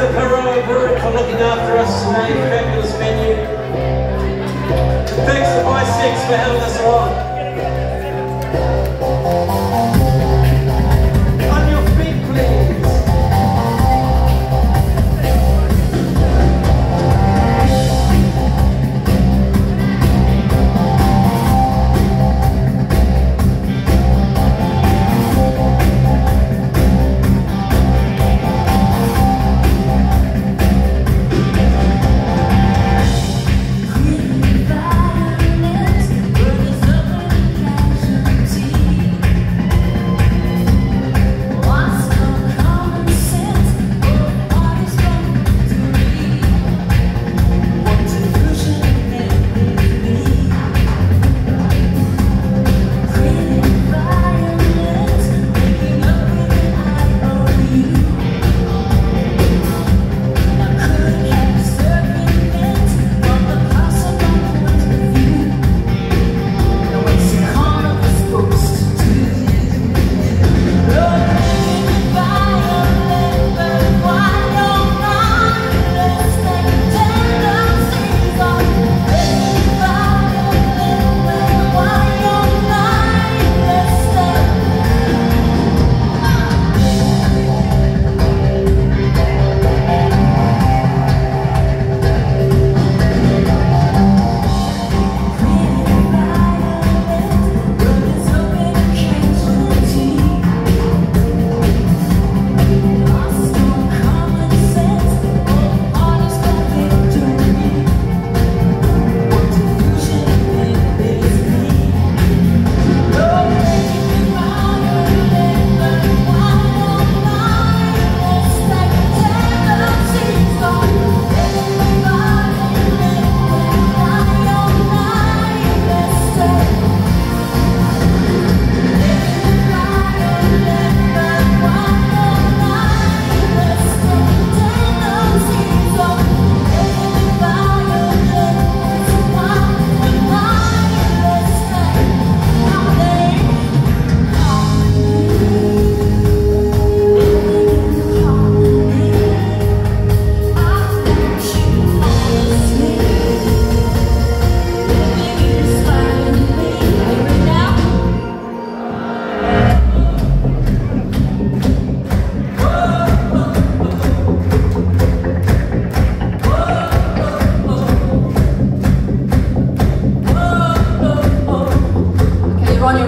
The Paraoa Brewery for looking after us today, fabulous menu. Thanks to My Six for having us along.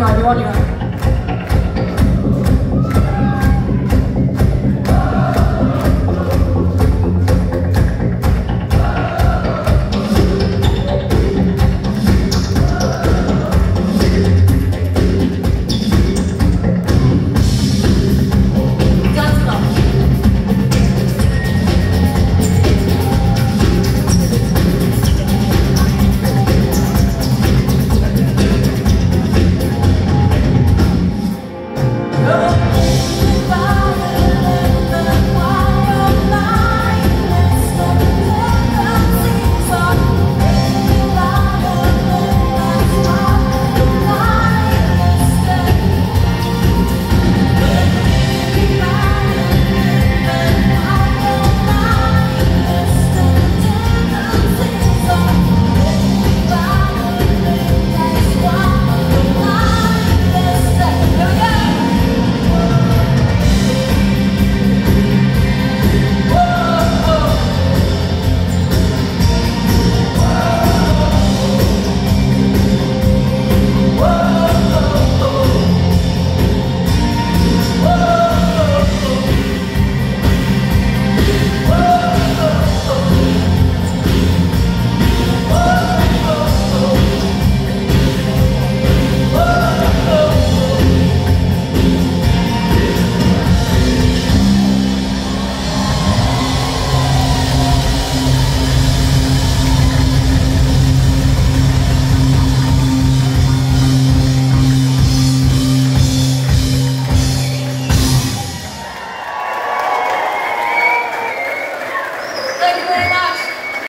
my daughter.